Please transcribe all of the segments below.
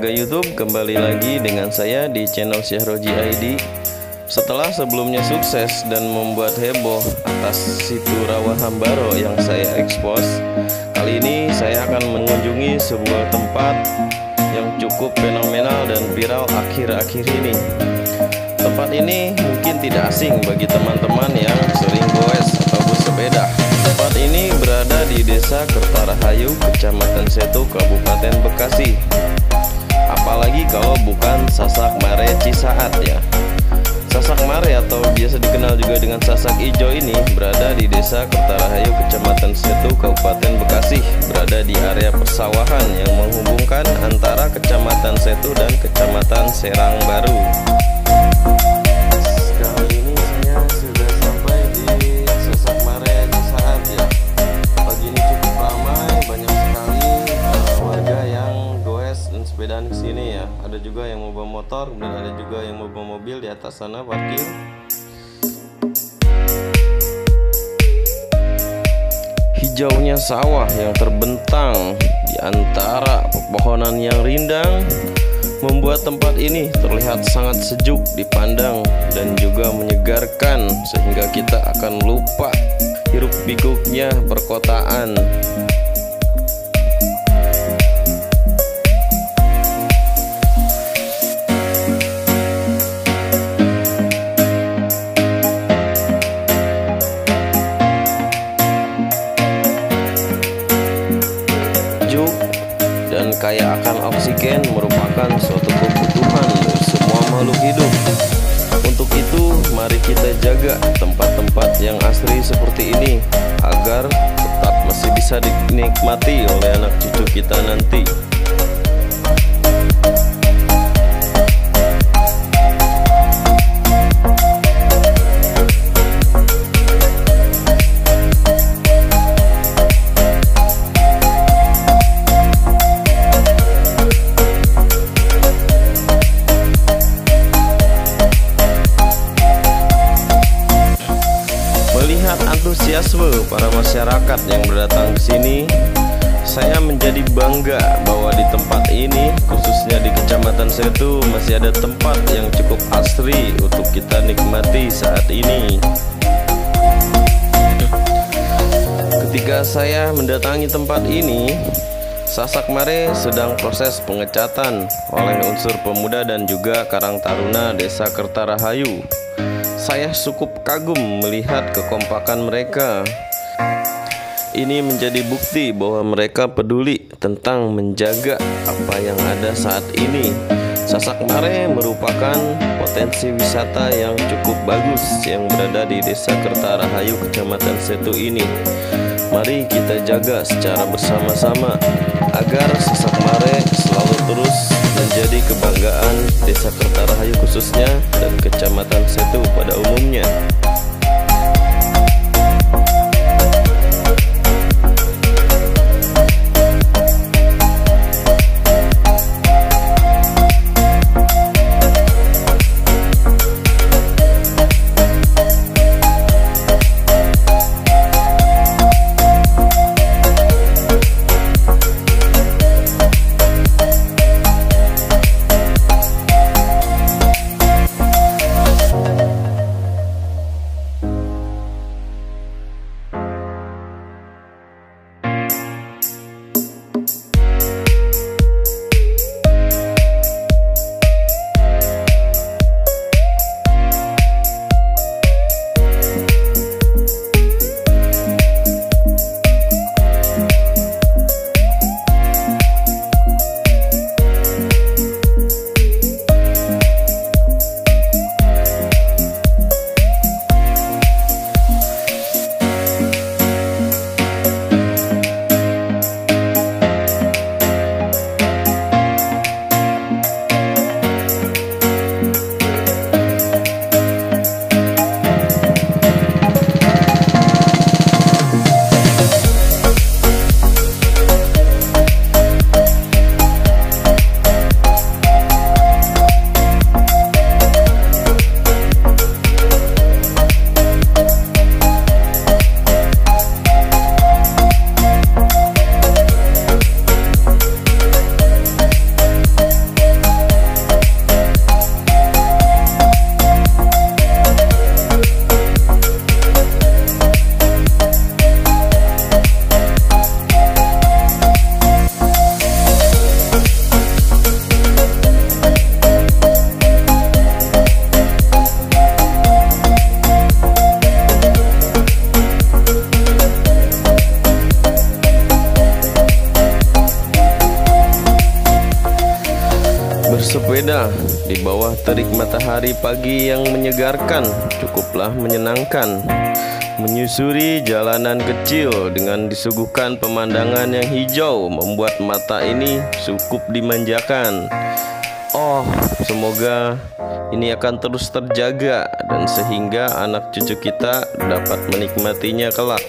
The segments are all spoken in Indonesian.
warga YouTube, kembali lagi dengan saya di channel Syahroji ID. Setelah sebelumnya sukses dan membuat heboh atas situ rawa Hambaro yang saya ekspos, kali ini saya akan mengunjungi sebuah tempat yang cukup fenomenal dan viral akhir-akhir ini. Tempat ini mungkin tidak asing bagi teman-teman yang sering goes atau bersepeda. Tempat ini berada di Desa Kertarahayu, Kecamatan Setu, Kabupaten Bekasi. Apalagi kalau bukan Sasak Mare Cisaat ya. Sasak Mare atau biasa dikenal juga dengan Sasak Ijo ini berada di Desa Kertarahayu, Kecamatan Setu, Kabupaten Bekasi, berada di area persawahan yang menghubungkan antara Kecamatan Setu dan Kecamatan Serang Baru. Yang mau bawa mobil di atas sana parkir. Hijaunya sawah yang terbentang di antara pepohonan yang rindang membuat tempat ini terlihat sangat sejuk dipandang dan juga menyegarkan sehingga kita akan lupa hiruk pikuknya perkotaan merupakan suatu kebutuhan semua makhluk hidup. Untuk itu, mari kita jaga tempat-tempat yang asri seperti ini agar tetap masih bisa dinikmati oleh anak cucu kita nanti. Bangga bahwa di tempat ini, khususnya di Kecamatan Setu, masih ada tempat yang cukup asri untuk kita nikmati saat ini. Ketika saya mendatangi tempat ini, Sasak Mare sedang proses pengecatan oleh unsur pemuda dan juga Karang Taruna Desa Kertarahayu. Saya cukup kagum melihat kekompakan mereka. Ini menjadi bukti bahwa mereka peduli tentang menjaga apa yang ada saat ini. Sasak Mare merupakan potensi wisata yang cukup bagus yang berada di Desa Kertarahayu, Kecamatan Setu ini. Mari kita jaga secara bersama-sama agar Sasak Mare selalu terus menjadi kebanggaan Desa Kertarahayu khususnya dan Kecamatan Setu pada umumnya. Indah di bawah terik matahari pagi yang menyegarkan, cukuplah menyenangkan. Menyusuri jalanan kecil dengan disuguhkan pemandangan yang hijau membuat mata ini cukup dimanjakan. Oh, semoga ini akan terus terjaga dan sehingga anak cucu kita dapat menikmatinya kelak.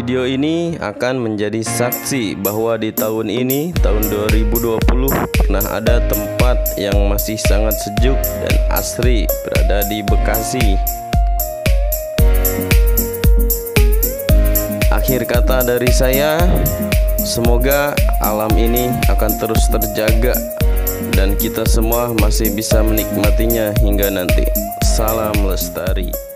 Video ini akan menjadi saksi bahwa di tahun ini, tahun 2020, pernah ada tempat yang masih sangat sejuk dan asri berada di Bekasi. Akhir kata dari saya, semoga alam ini akan terus terjaga dan kita semua masih bisa menikmatinya hingga nanti. Salam lestari.